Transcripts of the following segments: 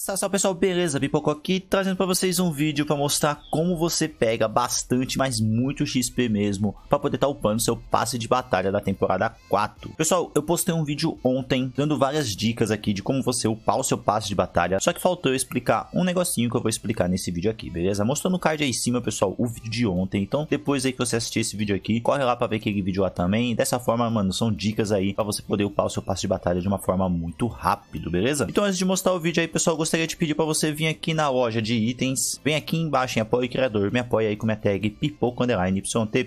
Salve pessoal, beleza? Pipoco aqui trazendo para vocês um vídeo para mostrar como você pega bastante, mas muito XP mesmo, para poder estar tá upando seu passe de batalha da temporada 4. Pessoal, eu postei um vídeo ontem dando várias dicas aqui de como você upar o seu passe de batalha, só que faltou eu explicar um negocinho que eu vou explicar nesse vídeo aqui, beleza? Mostrando no card aí em cima, pessoal, o vídeo de ontem. Então, depois aí que você assistir esse vídeo aqui, corre lá para ver aquele vídeo lá também. Dessa forma, mano, são dicas aí para você poder upar o seu passe de batalha de uma forma muito rápido, beleza? Então, antes de mostrar o vídeo aí, pessoal, gostaria de pedir para você vir aqui na loja de itens. Vem aqui embaixo em apoio criador. Me apoia aí com minha tag pipoco.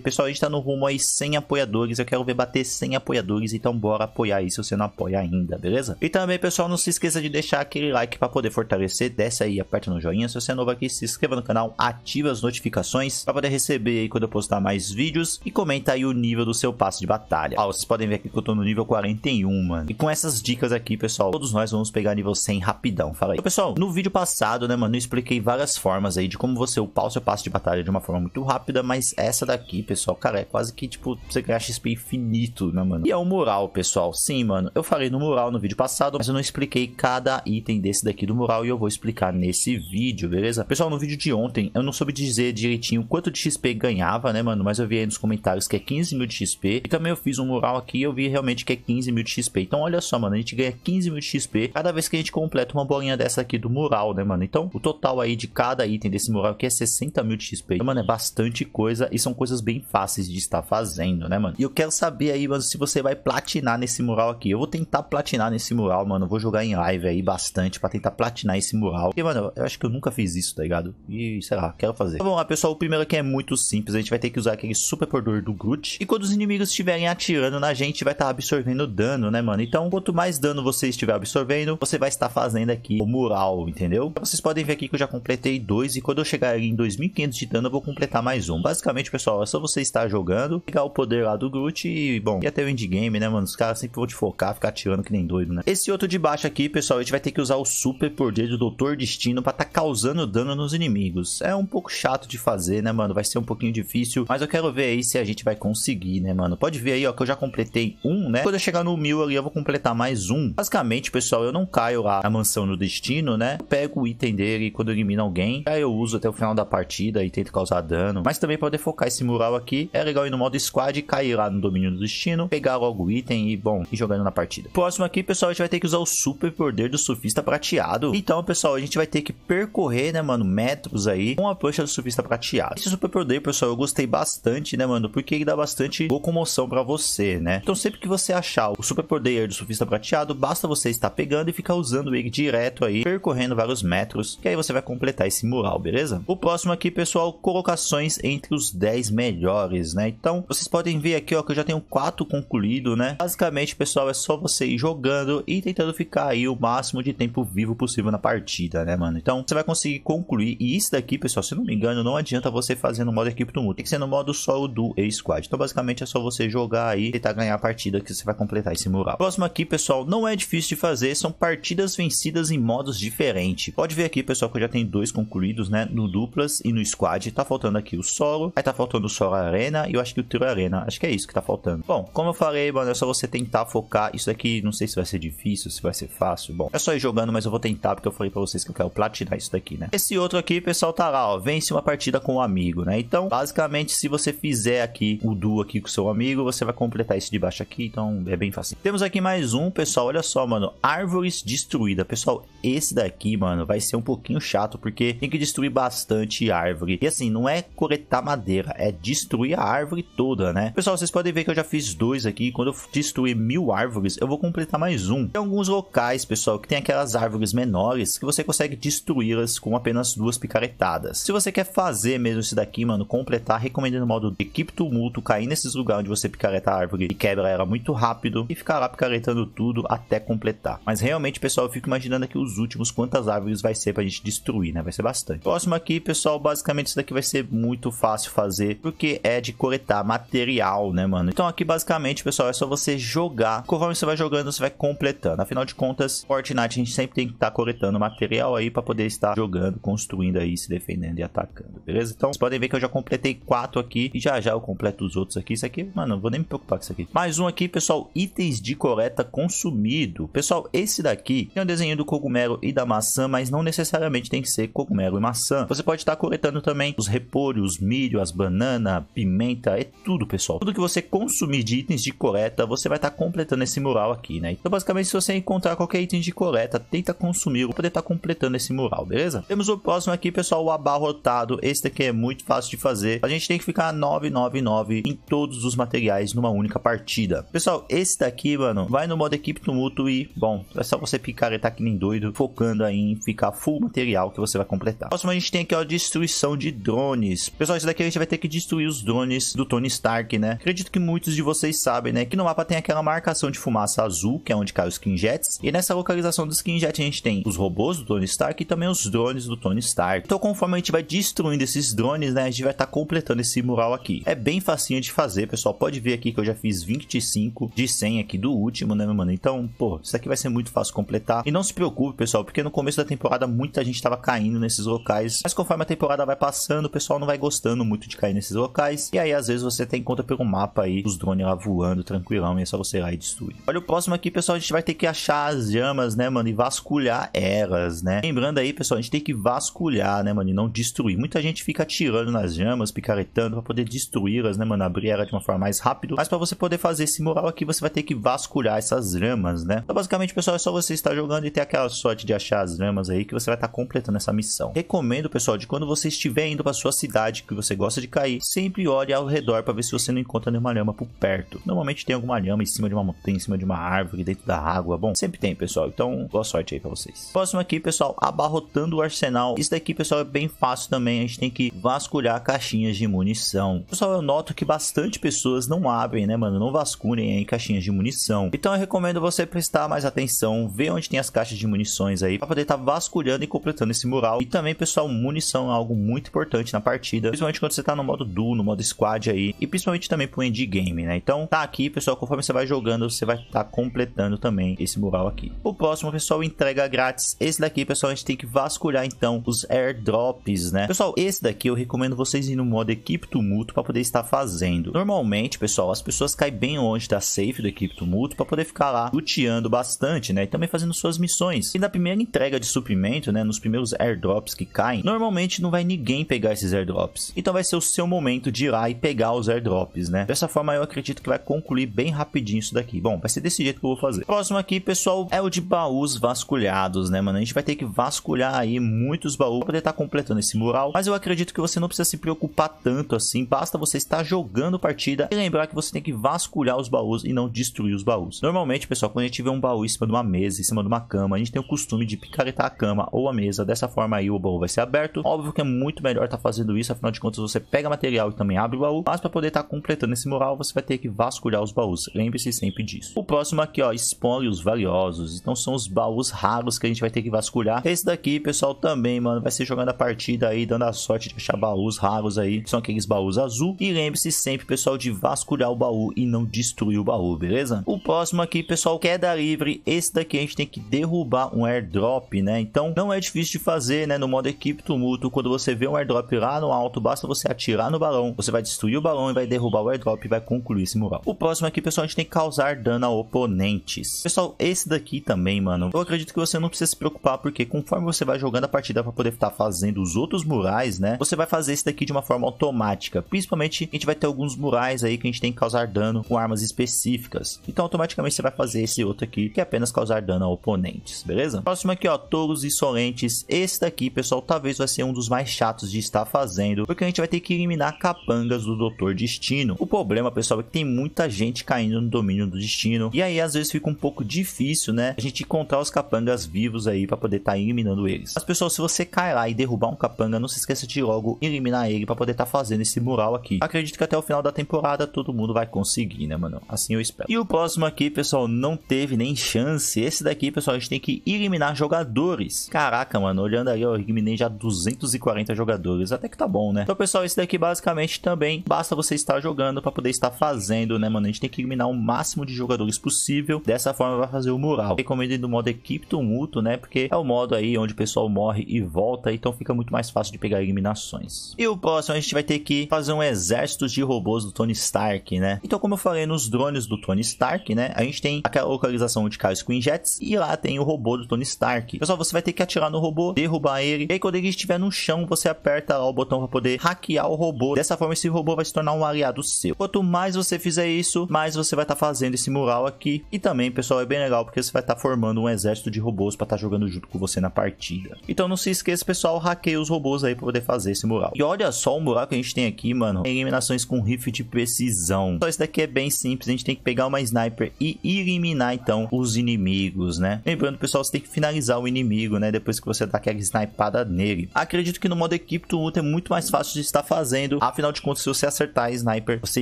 Pessoal, a gente tá no rumo aí 100 apoiadores. Eu quero ver bater 100 apoiadores. Então bora apoiar aí se você não apoia ainda, beleza? E também, pessoal, não se esqueça de deixar aquele like para poder fortalecer. Desce aí, aperta no joinha. Se você é novo aqui, se inscreva no canal. Ativa as notificações para poder receber aí quando eu postar mais vídeos. E comenta aí o nível do seu passe de batalha. Ó, vocês podem ver aqui que eu tô no nível 41, mano. E com essas dicas aqui, pessoal, todos nós vamos pegar nível 100 rapidão. Fala aí. Então, pessoal, no vídeo passado, né, mano, eu expliquei várias formas aí de como você upar o seu passe de batalha de uma forma muito rápida, mas essa daqui, pessoal, cara, é quase que, tipo, você ganhar XP infinito, né, mano? E é o mural, pessoal. Sim, mano, eu falei no mural no vídeo passado, mas eu não expliquei cada item desse daqui do mural e eu vou explicar nesse vídeo, beleza? Pessoal, no vídeo de ontem, eu não soube dizer direitinho quanto de XP ganhava, né, mano, mas eu vi aí nos comentários que é 15 mil de XP. E também eu fiz um mural aqui e eu vi realmente que é 15 mil de XP. Então, olha só, mano, a gente ganha 15 mil de XP cada vez que a gente completa uma bolinha dessa aqui do mural, né, mano? Então, o total aí de cada item desse mural aqui é 60 mil de XP. Então, mano, é bastante coisa e são coisas bem fáceis de estar fazendo, né, mano? E eu quero saber aí, mano, se você vai platinar nesse mural aqui. Eu vou tentar platinar nesse mural, mano. Vou jogar em live aí bastante pra tentar platinar esse mural. Porque, mano, eu acho que eu nunca fiz isso, tá ligado? E, sei lá, quero fazer. Então, vamos lá, pessoal. O primeiro aqui é muito simples. A gente vai ter que usar aquele super poder do Groot. E quando os inimigos estiverem atirando na gente, vai estar tá absorvendo dano, né, mano? Então, quanto mais dano você estiver absorvendo, você vai estar fazendo aqui o mural, entendeu? Vocês podem ver aqui que eu já completei dois e quando eu chegar em 2500 de dano eu vou completar mais um. Basicamente, pessoal, é só você estar jogando, pegar o poder lá do Groot e, bom, e até o endgame, né, mano? Os caras sempre vão te focar, ficar atirando que nem doido, né? Esse outro de baixo aqui, pessoal, a gente vai ter que usar o super poder do Doutor Destino pra tá causando dano nos inimigos. É um pouco chato de fazer, né, mano? Vai ser um pouquinho difícil, mas eu quero ver aí se a gente vai conseguir, né, mano? Pode ver aí, ó, que eu já completei um, né? Quando eu chegar no mil ali, eu vou completar mais um. Basicamente, pessoal, eu não caio lá na mansão no destino, né? Eu pego o item dele e quando eu elimino alguém, aí eu uso até o final da partida e tento causar dano. Mas também poder focar esse mural aqui, é legal ir no modo squad cair lá no domínio do destino, pegar logo o item e, bom, ir jogando na partida. Próximo aqui, pessoal, a gente vai ter que usar o super poder do surfista prateado. Então, pessoal, a gente vai ter que percorrer, né, mano, metros aí com a prancha do surfista prateado. Esse super poder, pessoal, eu gostei bastante, né, mano, porque ele dá bastante locomoção pra você, né? Então, sempre que você achar o super poder do surfista prateado, basta você estar pegando e ficar usando ele direto aí, percorrendo vários metros, que aí você vai completar esse mural, beleza? O próximo aqui, pessoal, colocações entre os 10 melhores, né? Então, vocês podem ver aqui, ó, que eu já tenho 4 concluído, né? Basicamente, pessoal, é só você ir jogando e tentando ficar aí o máximo de tempo vivo possível na partida, né, mano? Então, você vai conseguir concluir. E isso daqui, pessoal, se não me engano, não adianta você fazer no modo equipe do mundo. Tem que ser no modo solo do A-Squad. Então, basicamente, é só você jogar aí e tentar ganhar a partida que você vai completar esse mural. Próximo aqui, pessoal, não é difícil de fazer. São partidas vencidas em modos diferentes. Pode ver aqui, pessoal, que eu já tenho dois concluídos, né? No duplas e no squad. Tá faltando aqui o solo. Aí tá faltando o solo arena e eu acho que o tiro arena. Acho que é isso que tá faltando. Bom, como eu falei, mano, é só você tentar focar. Isso aqui, não sei se vai ser difícil, se vai ser fácil. Bom, é só ir jogando, mas eu vou tentar porque eu falei pra vocês que eu quero platinar isso daqui, né? Esse outro aqui, pessoal, tá lá, ó. Vence uma partida com um amigo, né? Então, basicamente, se você fizer aqui o duo aqui com seu amigo, você vai completar esse de baixo aqui. Então, é bem fácil. Temos aqui mais um, pessoal. Olha só, mano. Árvores destruídas. Pessoal, esse daqui, mano, vai ser um pouquinho chato porque tem que destruir bastante árvore. E assim, não é coletar madeira, é destruir a árvore toda, né? Pessoal, vocês podem ver que eu já fiz dois aqui. Quando eu destruir mil árvores, eu vou completar mais um. Tem alguns locais, pessoal, que tem aquelas árvores menores que você consegue destruí-las com apenas duas picaretadas. Se você quer fazer mesmo isso daqui, mano, completar, recomendo no modo equipe tumulto, cair nesses lugares onde você picareta a árvore e quebra ela muito rápido e ficar lá picaretando tudo até completar. Mas realmente, pessoal, eu fico imaginando aqui os últimos quantas árvores vai ser pra gente destruir, né? Vai ser bastante. Próximo aqui, pessoal, basicamente isso daqui vai ser muito fácil fazer, porque é de coletar material, né, mano? Então aqui, basicamente, pessoal, é só você jogar. Conforme você vai jogando, você vai completando. Afinal de contas, Fortnite a gente sempre tem que estar tá coletando material aí para poder estar jogando, construindo aí, se defendendo e atacando, beleza? Então, vocês podem ver que eu já completei quatro aqui e já já eu completo os outros aqui. Isso aqui, mano, não vou nem me preocupar com isso aqui. Mais um aqui, pessoal, itens de coleta consumido. Pessoal, esse daqui tem um desenho do cogumelo e da maçã, mas não necessariamente tem que ser cogumelo e maçã. Você pode estar coletando também os repolhos, milho, as bananas, pimenta, é tudo, pessoal. Tudo que você consumir de itens de coleta, você vai estar completando esse mural aqui, né? Então, basicamente, se você encontrar qualquer item de coleta, tenta consumir para poder estar completando esse mural, beleza? Temos o próximo aqui, pessoal, o abarrotado. Esse daqui é muito fácil de fazer. A gente tem que ficar 999 em todos os materiais numa única partida. Pessoal, esse daqui, mano, vai no modo equipe tumulto e, bom, é só você picaretar que nem doido, focando aí em ficar full material que você vai completar. Próximo a gente tem aqui, ó, destruição de drones. Pessoal, isso daqui a gente vai ter que destruir os drones do Tony Stark, né? Acredito que muitos de vocês sabem, né? Que no mapa tem aquela marcação de fumaça azul, que é onde cai os skin jets. E nessa localização dos skin jets a gente tem os robôs do Tony Stark e também os drones do Tony Stark. Então, conforme a gente vai destruindo esses drones, né? A gente vai estar tá completando esse mural aqui. É bem facinho de fazer, pessoal. Pode ver aqui que eu já fiz 25 de 100 aqui do último, né, mano? Então, pô, isso aqui vai ser muito fácil completar. E não se preocupe, pessoal, porque no começo da temporada muita gente estava caindo nesses locais. Mas conforme a temporada vai passando, o pessoal não vai gostando muito de cair nesses locais. E aí, às vezes, você tem conta pelo mapa aí, os drones lá voando tranquilão. E é só você ir lá e destruir. Olha o próximo aqui, pessoal. A gente vai ter que achar as chamas, né, mano? E vasculhar elas, né? Lembrando aí, pessoal, a gente tem que vasculhar, né, mano? E não destruir. Muita gente fica atirando nas chamas, picaretando para poder destruí-las, né, mano? Abrir ela de uma forma mais rápida. Mas para você poder fazer esse mural aqui, você vai ter que vasculhar essas ramas, né? Então, basicamente, pessoal, é só você estar jogando e ter aquela de achar as ramas aí que você vai estar completando essa missão. Recomendo, pessoal, de quando você estiver indo para sua cidade que você gosta de cair, sempre olhe ao redor para ver se você não encontra nenhuma lhama por perto. Normalmente tem alguma lhama em cima de uma montanha, em cima de uma árvore, dentro da água. Bom, sempre tem, pessoal. Então, boa sorte aí para vocês. Próximo aqui, pessoal, abarrotando o arsenal. Isso daqui, pessoal, é bem fácil também. A gente tem que vasculhar caixinhas de munição. Pessoal, eu noto que bastante pessoas não abrem, né, mano? Não vasculhem aí caixinhas de munição. Então, eu recomendo você prestar mais atenção, ver onde tem as caixas de munições aí, para poder estar tá vasculhando e completando esse mural. E também, pessoal, munição é algo muito importante na partida, principalmente quando você tá no modo duo, no modo squad aí, e principalmente também pro endgame, né? Então, tá aqui, pessoal, conforme você vai jogando, você vai estar tá completando também esse mural aqui. O próximo, pessoal, entrega grátis. Esse daqui, pessoal, a gente tem que vasculhar, então, os airdrops, né? Pessoal, esse daqui eu recomendo vocês ir no modo equipe tumulto para poder estar fazendo. Normalmente, pessoal, as pessoas caem bem longe da safe do equipe tumulto para poder ficar lá luteando bastante, né? E também fazendo suas missões. E na primeira entrega de suprimento, né? Nos primeiros airdrops que caem, normalmente não vai ninguém pegar esses airdrops. Então vai ser o seu momento de ir lá e pegar os airdrops, né? Dessa forma eu acredito que vai concluir bem rapidinho isso daqui. Bom, vai ser desse jeito que eu vou fazer. Próximo aqui, pessoal, é o de baús vasculhados, né, mano? A gente vai ter que vasculhar aí muitos baús para poder estar tá completando esse mural. Mas eu acredito que você não precisa se preocupar tanto assim. Basta você estar jogando partida e lembrar que você tem que vasculhar os baús e não destruir os baús. Normalmente, pessoal, quando a gente vê um baú em cima de uma mesa, em cima de uma cama, a gente tem o costume de picaretar a cama ou a mesa. Dessa forma aí o baú vai ser aberto. Óbvio que é muito melhor estar tá fazendo isso, afinal de contas você pega material e também abre o baú. Mas para poder estar tá completando esse mural, você vai ter que vasculhar os baús. Lembre-se sempre disso. O próximo aqui, ó, espólios valiosos. Então são os baús raros que a gente vai ter que vasculhar. Esse daqui, pessoal, também, mano, vai ser jogando a partida aí, dando a sorte de achar baús raros aí. São aqueles baús azul. E lembre-se sempre, pessoal, de vasculhar o baú e não destruir o baú, beleza? O próximo aqui, pessoal, queda livre. Esse daqui a gente tem que derrubar um airdrop, né? Então não é difícil de fazer, né? No modo equipe tumulto, quando você vê um airdrop lá no alto, basta você atirar no balão. Você vai destruir o balão e vai derrubar o airdrop e vai concluir esse mural. O próximo aqui, pessoal, a gente tem que causar dano a oponentes. Pessoal, esse daqui também, mano, eu acredito que você não precisa se preocupar, porque conforme você vai jogando a partida para poder estar fazendo os outros murais, né? Você vai fazer esse daqui de uma forma automática. Principalmente, a gente vai ter alguns murais aí que a gente tem que causar dano com armas específicas. Então, automaticamente você vai fazer esse outro aqui, que é apenas causar dano a oponentes, beleza? Próximo aqui, ó, touros insolentes. Esse daqui, pessoal, talvez vai ser um dos mais chatos de estar fazendo, porque a gente vai ter que eliminar capangas do Doutor Destino. O problema, pessoal, é que tem muita gente caindo no domínio do destino, e aí às vezes fica um pouco difícil, né? A gente encontrar os capangas vivos aí para poder estar tá eliminando eles. Mas, pessoal, se você cai lá e derrubar um capanga, não se esqueça de logo eliminar ele para poder estar tá fazendo esse mural aqui. Acredito que até o final da temporada todo mundo vai conseguir, né, mano? Assim eu espero. E o próximo aqui, pessoal, não teve nem chance. Esse daqui, pessoal, a gente tem que eliminar jogadores. Caraca, mano, olhando aí, eu eliminei já 240 jogadores. Até que tá bom, né? Então, pessoal, esse daqui basicamente também basta você estar jogando para poder estar fazendo, né, mano? A gente tem que eliminar o máximo de jogadores possível. Dessa forma vai fazer o mural. Recomendo no modo equipe tumulto, né? Porque é o modo aí onde o pessoal morre e volta, então fica muito mais fácil de pegar eliminações. E o próximo a gente vai ter que fazer um exército de robôs do Tony Stark, né? Então, como eu falei nos drones do Tony Stark, né? A gente tem aquela localização onde cai os Queen e lá tem o robô do Tony Tony Stark. Pessoal, você vai ter que atirar no robô, derrubar ele, e aí quando ele estiver no chão, você aperta lá o botão para poder hackear o robô. Dessa forma, esse robô vai se tornar um aliado seu. Quanto mais você fizer isso, mais você vai estar tá fazendo esse mural aqui. E também, pessoal, é bem legal porque você vai estar tá formando um exército de robôs para estar tá jogando junto com você na partida. Então não se esqueça, pessoal, hackeia os robôs aí para poder fazer esse mural. E olha só o mural que a gente tem aqui, mano. Eliminações com rifle de precisão. Então esse daqui é bem simples, a gente tem que pegar uma sniper e eliminar então os inimigos, né? Lembrando, pessoal, você tem que finalizar o inimigo, né? Depois que você dá aquela snipada nele. Acredito que no modo equipe do é muito mais fácil de estar fazendo. Afinal de contas, se você acertar a sniper, você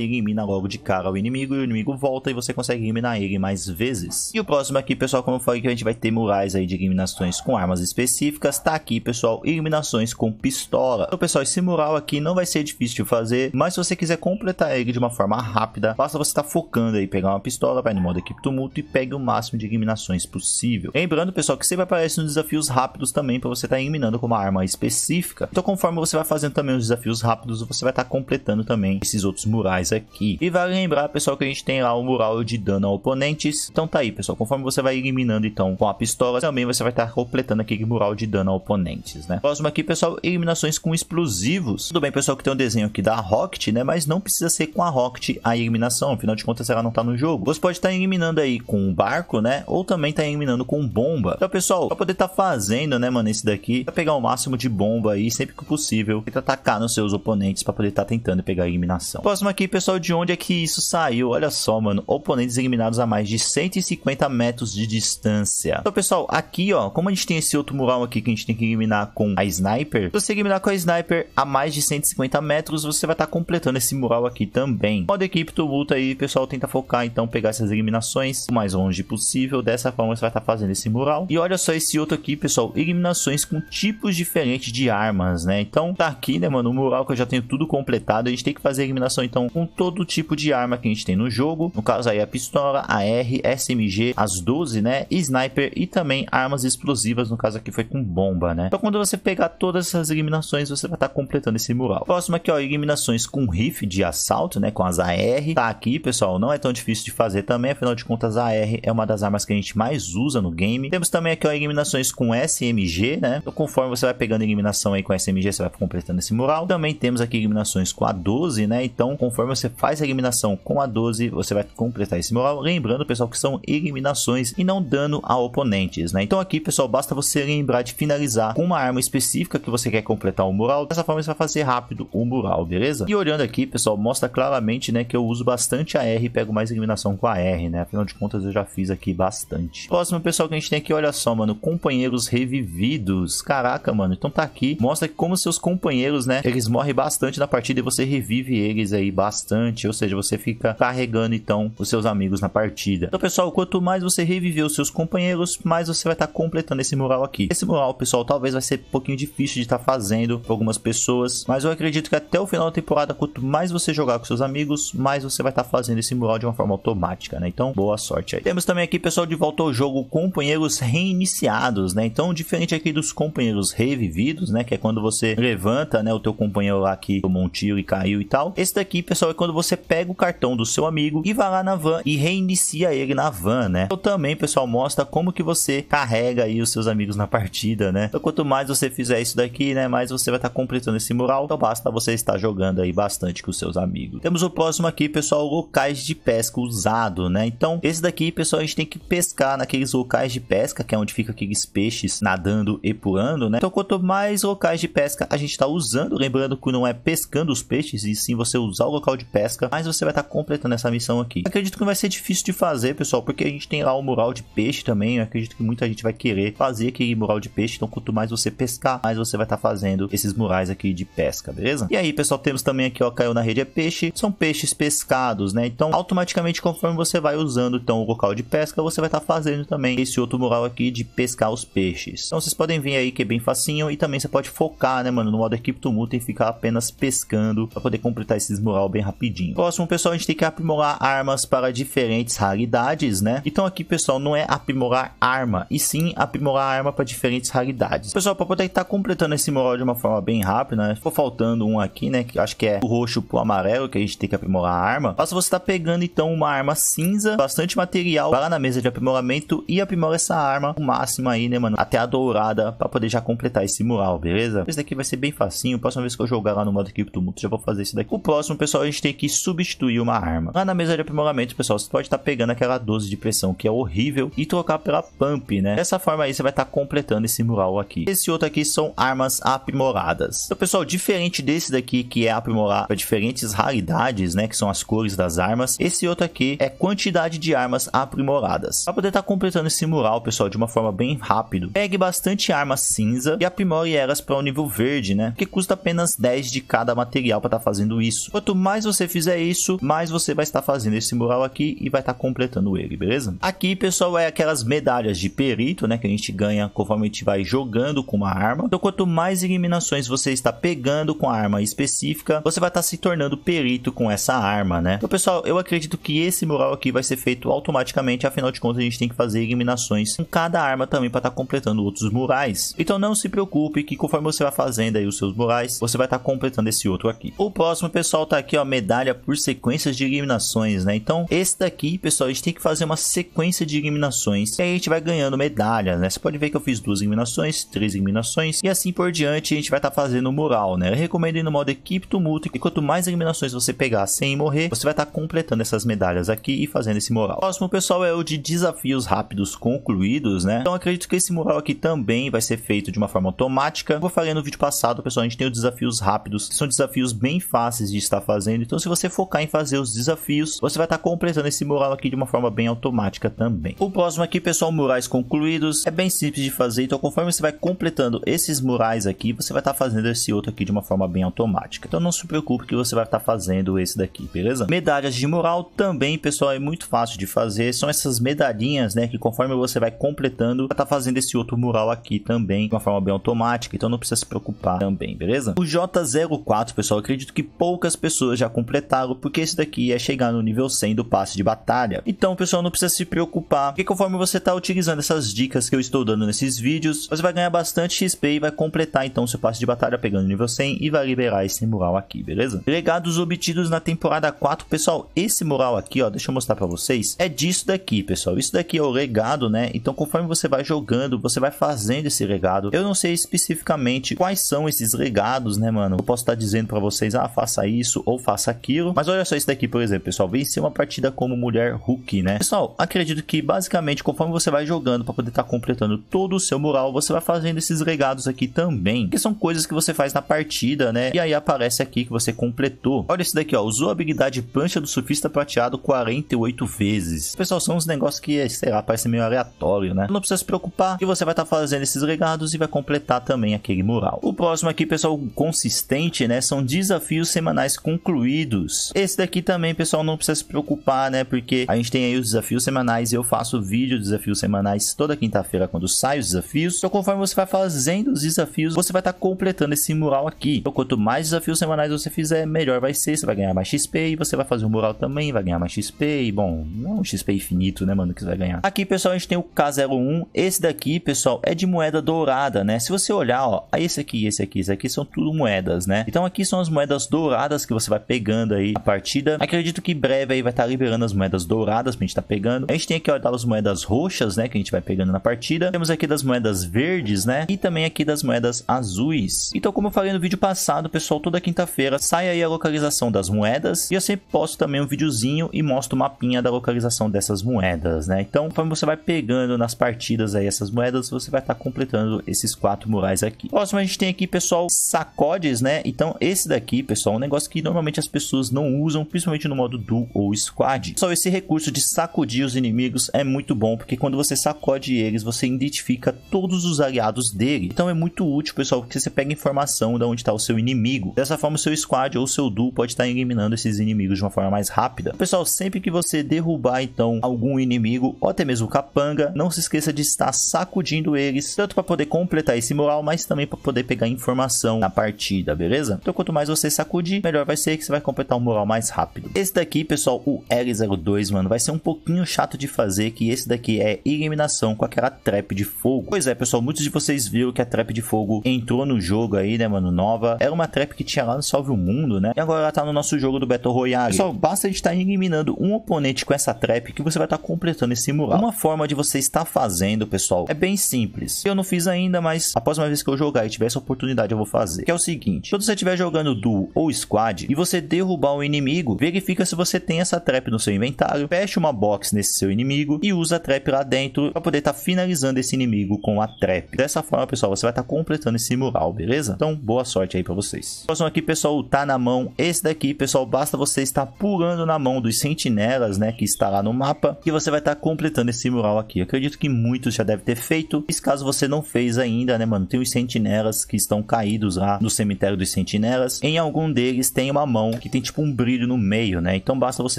elimina logo de cara o inimigo e o inimigo volta e você consegue eliminar ele mais vezes. E o próximo aqui, pessoal, como eu falei que a gente vai ter murais aí de eliminações com armas específicas, tá aqui, pessoal, eliminações com pistola. Então, pessoal, esse mural aqui não vai ser difícil de fazer, mas se você quiser completar ele de uma forma rápida, basta você estar tá focando aí, pegar uma pistola, vai no modo equipe tumulto e pegue o máximo de eliminações possível. Lembrando, pessoal, que sempre aparece nos desafios rápidos também para você estar tá eliminando com uma arma específica. Então, conforme você vai fazendo também os desafios rápidos, você vai estar tá completando também esses outros murais aqui. E vale lembrar, pessoal, que a gente tem lá o mural de dano a oponentes. Então tá aí, pessoal, conforme você vai eliminando então com a pistola, também você vai estar tá completando aquele mural de dano a oponentes, né? Próximo aqui, pessoal, eliminações com explosivos. Tudo bem, pessoal, que tem um desenho aqui da Rocket, né? Mas não precisa ser com a Rocket a eliminação, afinal de contas ela não tá no jogo. Você pode estar tá eliminando aí com um barco, né? Ou também tá eliminando com bomba. Então, pessoal, pra poder tá fazendo, né, mano, esse daqui, vai pegar o máximo de bomba aí sempre que possível e atacar nos seus oponentes para poder tá tentando pegar a eliminação. Próximo aqui, pessoal, de onde é que isso saiu? Olha só, mano, oponentes eliminados a mais de 150 metros de distância. Então, pessoal, aqui, ó, como a gente tem esse outro mural aqui que a gente tem que eliminar com a sniper, se você eliminar com a sniper a mais de 150 metros, você vai estar tá completando esse mural aqui também. Modo equipe tumulto aí, pessoal, tenta focar, então, pegar essas eliminações o mais longe possível. Dessa forma, você vai estar tá fazendo esse mural. E olha só esse outro aqui, pessoal, eliminações com tipos diferentes de armas, né? Então, tá aqui, né, mano, o mural que eu já tenho tudo completado. A gente tem que fazer a eliminação, então, com todo tipo de arma que a gente tem no jogo. No caso aí, a pistola, a R, SMG, as 12, né? Sniper e também armas explosivas. No caso aqui foi com bomba, né? Então, quando você pegar todas essas eliminações, você vai estar tá completando esse mural. Próximo aqui, ó, eliminações com rifle de assalto, né? Com as AR. Tá aqui, pessoal, não é tão difícil de fazer também. Afinal de contas, a AR é uma das armas que a gente mais usa no game. Temos também aqui, ó, eliminações com SMG, né? Então, conforme você vai pegando eliminação aí com SMG, você vai completando esse mural. Também temos aqui eliminações com a 12, né? Então, conforme você faz a eliminação com a 12, você vai completar esse mural. Lembrando, pessoal, que são eliminações e não dano a oponentes, né? Então aqui, pessoal, basta você lembrar de finalizar com uma arma específica que você quer completar o mural. Dessa forma, você vai fazer rápido o mural, beleza? E olhando aqui, pessoal, mostra claramente, né, que eu uso bastante a R e pego mais eliminação com a R, né? Afinal de contas, eu já fiz aqui bastante. Próximo, pessoal, que a gente tem aqui, olha só, mano, companheiros revividos. Caraca, mano, então tá aqui. Mostra como seus companheiros, né, eles morrem bastante na partida e você revive eles aí bastante, ou seja, você fica carregando então os seus amigos na partida. Então, pessoal, quanto mais você reviver os seus companheiros, mais você vai estar tá completando esse mural aqui. Esse mural, pessoal, talvez vai ser um pouquinho difícil de estar tá fazendo para algumas pessoas, mas eu acredito que até o final da temporada, quanto mais você jogar com seus amigos, mais você vai estar tá fazendo esse mural de uma forma automática, né? Então, boa sorte aí. Temos também aqui, pessoal, de volta ao jogo, companheiros reiniciados, né? Então, diferente aqui dos companheiros revividos, né? Que é quando você levanta, né? O teu companheiro lá que tomou um tiro e caiu e tal. Esse daqui, pessoal, é quando você pega o cartão do seu amigo e vai lá na van e reinicia ele na van, né? Então também, pessoal, mostra como que você carrega aí os seus amigos na partida, né? Então quanto mais você fizer isso daqui, né? Mais você vai estar tá completando esse mural. Então basta você estar jogando aí bastante com os seus amigos. Temos o próximo aqui, pessoal, locais de pesca usado, né? Então esse daqui, pessoal, a gente tem que pescar naqueles locais de pesca, que é onde fica aqueles peixes nadando e pulando, né? Então quanto mais locais de pesca a gente está usando, lembrando que não é pescando os peixes, e sim você usar o local de pesca, mais você vai estar tá completando essa missão aqui. Acredito que vai ser difícil de fazer, pessoal, porque a gente tem lá o mural de peixe também. Eu acredito que muita gente vai querer fazer aquele mural de peixe. Então, quanto mais você pescar, mais você vai estar tá fazendo esses murais aqui de pesca, beleza? E aí, pessoal, temos também aqui, ó, caiu na rede é peixe. São peixes pescados, né? Então, automaticamente, conforme você vai usando então o local de pesca, você vai estar tá fazendo também esse outro mural aqui de pescar os peixes. Então, vocês podem ver aí que é bem facinho e também você pode focar, né, mano, no modo equipe tumulto e ficar apenas pescando para poder completar esses mural bem rapidinho. Próximo, pessoal, a gente tem que aprimorar armas para diferentes raridades, né? Então aqui, pessoal, não é aprimorar arma, e sim aprimorar arma para diferentes raridades. Pessoal, para poder estar tá completando esse mural de uma forma bem rápida, né? Ficou faltando um aqui, né? Que acho que é o roxo pro amarelo, que a gente tem que aprimorar a arma. Basta você tá pegando, então, uma arma cinza, bastante material, vai lá na mesa de aprimoramento e aprimora essa arma o máximo aí, né, mano? Até a dourada pra poder já completar esse mural, beleza? Esse daqui vai ser bem facinho. Próxima vez que eu jogar lá no modo equipe do mundo, já vou fazer esse daqui. O próximo, pessoal, a gente tem que substituir uma arma. Lá na mesa de aprimoramento, pessoal, você pode estar tá pegando aquela 12 de pressão, que é horrível, e trocar pela pump, né? Dessa forma aí, você vai estar tá completando esse mural aqui. Esse outro aqui são armas aprimoradas. Então, pessoal, diferente desse daqui, que é aprimorar para diferentes raridades, né? Que são as cores das armas. Esse outro aqui é quantidade de armas aprimoradas. Para poder estar tá completando esse mural, pessoal, de uma forma bem rápido, pegue bastante arma cinza e aprimore elas para o nível verde, né? Que custa apenas 10 de cada material para estar tá fazendo isso. Quanto mais você fizer isso, mais você vai estar fazendo esse mural aqui e vai estar tá completando ele, beleza? Aqui, pessoal, é aquelas medalhas de perito, né? Que a gente ganha conforme a gente vai jogando com uma arma. Então, quanto mais eliminações você está pegando com a arma específica, você vai estar tá se tornando perito com essa arma, né? Então, pessoal, eu acredito que esse mural aqui vai ser feito automaticamente, afinal de contas, a gente tem que fazer eliminações com cada arma também para estar tá completando outros murais. Então, não se preocupe que conforme você vai fazendo aí os seus murais, você vai estar tá completando esse outro aqui. O próximo, pessoal, tá aqui, ó, medalha por sequências de eliminações, né? Então, esse daqui, pessoal, a gente tem que fazer uma sequência de eliminações e aí a gente vai ganhando medalha, né? Você pode ver que eu fiz duas eliminações, três eliminações e assim por diante a gente vai estar tá fazendo o mural, né? Eu recomendo ir no modo equipe tumulto e quanto mais eliminações você pegar sem morrer, você vai estar tá completando essas medalhas aqui e fazendo esse mural. O próximo, pessoal, é o de desafios rápidos concluídos, né? Então, acredito que esse mural aqui também vai ser feito de uma forma automática. Como eu falei no vídeo passado, pessoal, a gente tem os desafios rápidos, que são desafios bem fáceis de estar fazendo. Então, se você focar em fazer os desafios, você vai estar completando esse mural aqui de uma forma bem automática também. O próximo aqui, pessoal, murais concluídos. É bem simples de fazer, então conforme você vai completando esses murais aqui, você vai estar fazendo esse outro aqui de uma forma bem automática. Então não se preocupe que você vai estar fazendo esse daqui, beleza? Medalhas de mural também, pessoal, é muito fácil de fazer. São essas medalhinhas, né, que conforme você vai completando, vai estar fazendo esse outro mural aqui também de uma forma bem automática, então não precisa se preocupar também, beleza? O J04, pessoal, acredito que poucas pessoas já completaram, porque esse daqui é chegar no nível 100 do passe de batalha. Então, pessoal, não precisa se preocupar, porque conforme você está utilizando essas dicas que eu estou dando nesses vídeos, você vai ganhar bastante XP e vai completar então seu passe de batalha pegando nível 100 e vai liberar esse mural aqui, beleza? Legados obtidos na temporada 4, pessoal, esse mural aqui, ó, deixa eu mostrar para vocês, é disso daqui, pessoal. Isso daqui é o legado, né? Então, conforme você vai jogando, você vai fazendo esse legado. Eu não sei especificamente quais são esses legados, né, mano? Eu posso estar dizendo para vocês, ah, faça isso ou faça aquilo. Mas olha só isso daqui, por exemplo, pessoal. Vencer uma partida como mulher Hulk, né? Pessoal, acredito que basicamente, conforme você vai jogando para poder estar tá completando todo o seu mural, você vai fazendo esses legados aqui também. Que são coisas que você faz na partida, né? E aí aparece aqui que você completou. Olha esse daqui, ó. Usou a habilidade prancha do surfista prateado 48 vezes. Pessoal, são uns negócios que, sei lá, parece meio aleatório, né? Não precisa se preocupar que você vai estar tá fazendo esses legados e vai completar também aquele mural. O próximo aqui, pessoal, consistente, né? São desafios semanais concluídos. Esse daqui também, pessoal, não precisa se preocupar, né? Porque a gente tem aí os desafios semanais eu faço vídeo de desafios semanais toda quinta-feira quando saem os desafios. Então, conforme você vai fazendo os desafios, você vai estar tá completando esse mural aqui. Então, quanto mais desafios semanais você fizer, melhor vai ser. Você vai ganhar mais XP e você vai fazer o mural também, vai ganhar mais XP. E, bom, não é um XP infinito, né, mano, que você vai ganhar. Aqui, pessoal, a gente tem o K01. Esse daqui, pessoal, é de moeda dourada, né? Se você olhar, ó, esse aqui, esse aqui, esse aqui são tudo moedas, né? Então, aqui são as moedas douradas que você vai pegando aí a partida. Acredito que breve aí vai estar tá liberando as moedas douradas pra gente tá pegando. A gente tem aqui, ó, as moedas roxas, né, que a gente vai pegando na partida. Temos aqui das moedas verdes, né? E também aqui das moedas azuis. Então, como eu falei no vídeo passado, pessoal, toda quinta-feira sai aí a localização das moedas. E eu sempre posto também um videozinho e mostro o mapinha da localização dessas moedas, né? Então, conforme você vai pegando nas partidas aí essas moedas, você vai estar tá completando esses quatro murais aqui. Próximo a gente tem aqui, pessoal, sacodes, né? Então, esse daqui, pessoal, é um negócio que normalmente as pessoas não usam, principalmente no modo duo ou squad. Só esse recurso de sacudir os inimigos é muito bom, porque quando você sacode eles, você identifica todos os aliados dele. Então é muito útil, pessoal, porque você pega informação de onde está o seu inimigo. Dessa forma, o seu squad ou o seu duo pode estar eliminando esses inimigos de uma forma mais rápida. Pessoal, sempre que você derrubar, então, algum inimigo, ou até mesmo capanga, não se esqueça de estar sacudindo eles, tanto para poder completar esse moral, mas também para poder pegar informação na partida, beleza? Então, quanto mais você sacudir, melhor vai ser que você vai completar o moral mais rápido. Esse daqui, pessoal, o L02, mano, vai ser um pouquinho chato de fazer, que esse daqui é eliminação com aquela trap de fogo. Pois é, pessoal, muitos de vocês viram que a trap de fogo entrou no jogo aí, né, mano, nova. Era uma trap que tinha lá no Salve o Mundo, né? E agora ela tá no nosso jogo do Battle Royale. Pessoal, basta de estar eliminando um oponente com essa trap que você vai estar completando esse mural. Uma forma de você estar fazendo, pessoal, é bem simples. Eu não fiz ainda, mas após uma vez que eu jogar e tiver essa oportunidade, eu vou fazer. Que é o seguinte, quando você estiver jogando duo ou squad e você derrubar o inimigo, verifica se você tem essa trap no seu inventário, fecha uma box nesse seu inimigo e usa a trap lá dentro para poder estar tá finalizando esse inimigo com a trap. Dessa forma, pessoal, você vai estar tá completando esse mural, beleza? Então, boa sorte aí para vocês. Próximo aqui, pessoal, tá na mão. Esse daqui, pessoal, basta você estar pulando na mão dos sentinelas, né, que está lá no mapa, e você vai estar tá completando esse mural aqui. acredito que muitos já devem ter feito. Mas caso você não fez ainda, né, mano, tem os sentinelas que estão caídos lá no cemitério dos sentinelas. Em algum deles tem uma mão que tem tipo um brilho no meio, né? Então basta você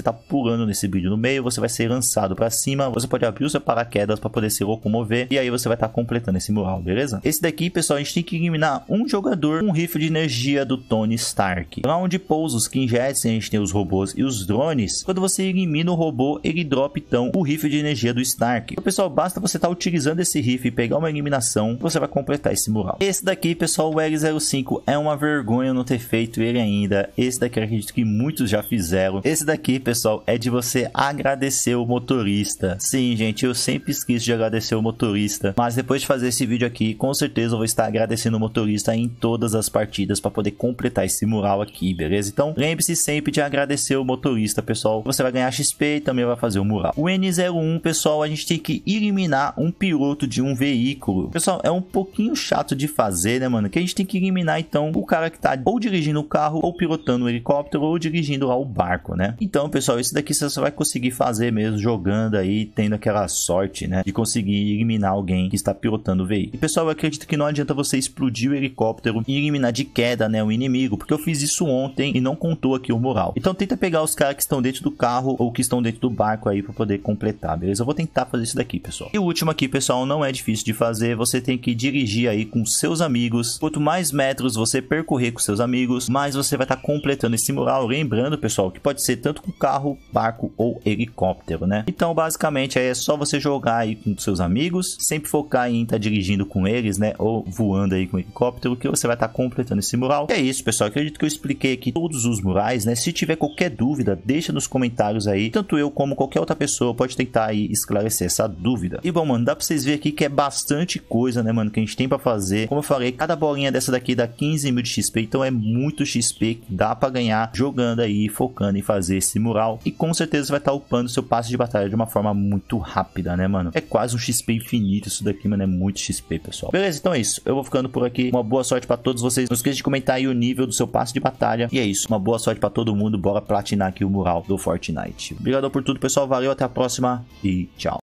estar tá pulando nesse brilho no meio, você vai ser lançado para cima, você pode abrir o seu paraquedas para poder se locomover e aí você vai estar tá completando esse mural, beleza? Esse daqui, pessoal, a gente tem que eliminar um jogador, um rifle de energia do Tony Stark. Lá onde pousa os King Jets, a gente tem os robôs e os drones. Quando você elimina o robô, ele dropa então o rifle de energia do Stark. Então, pessoal, basta você tá utilizando esse rifle e pegar uma eliminação, você vai completar esse mural. Esse daqui, pessoal, o L05 é uma vergonha não ter feito ele ainda. Esse daqui acredito que muitos já fizeram. Esse daqui, pessoal, é de você agradecer o motorista. Sim, gente, eu sempre esqueço de agradecer o motorista, mas depois de fazer esse vídeo aqui, com certeza eu vou estar agradecendo o motorista em todas as partidas para poder completar esse mural aqui, beleza? Então, lembre-se sempre de agradecer o motorista, pessoal. Você vai ganhar XP e também vai fazer o mural. O N01, pessoal, a gente tem que eliminar um piloto de um veículo. Pessoal, é um pouquinho chato de fazer, né, mano? Que a gente tem que eliminar, então, o cara que tá ou dirigindo o carro, ou pilotando o helicóptero, ou dirigindo lá o barco, né? Então, pessoal, isso daqui você só vai conseguir fazer mesmo jogando aí, tendo aquela sorte, né? De conseguir eliminar alguém que está pilotando o veículo. E, pessoal, eu acredito que não adianta você explodir o helicóptero e eliminar de queda, né, o inimigo, porque eu fiz isso ontem e não contou aqui o moral. Então, tenta pegar os caras que estão dentro do carro ou que estão dentro do barco aí para poder completar, beleza? Eu vou tentar fazer isso daqui, pessoal. E o último aqui, pessoal, não é difícil de fazer. Você tem que dirigir aí com seus amigos. Quanto mais metros você percorrer com seus amigos, mais você vai estar tá completando esse mural. Lembrando, pessoal, que pode ser tanto com carro, barco ou helicóptero, né? Então, basicamente, é só você jogar aí com seus amigos, sempre focar em estar tá dirigindo com eles, né? Ou voando aí com helicóptero, que você vai estar tá completando esse mural. E é isso, pessoal. Acredito que eu expliquei aqui todos os murais, né? Se tiver qualquer dúvida, deixa nos comentários aí. Tanto eu como qualquer outra pessoa pode tentar aí esclarecer essa dúvida. E bom, mano, dá pra vocês verem aqui que é bastante coisa, né, mano, que a gente tem pra fazer. Como eu falei, cada bolinha dessa daqui dá 15 mil de XP, então é muito XP que dá pra ganhar jogando aí, focando em fazer esse mural. E com certeza vai estar tá upando seu passe de batalha de uma forma muito rápida, né, mano? É quase um XP infinito isso daqui, mano, é muito XP, pessoal. Beleza, então é isso. Eu vou ficando por aqui. Uma boa sorte pra todos vocês. Não esqueça de comentar aí o nível do seu passe de batalha. E é isso. Uma boa sorte pra todo mundo. Bora platinar aqui o mural do Fortnite. Obrigado por tudo, pessoal. Valeu, até a próxima e tchau.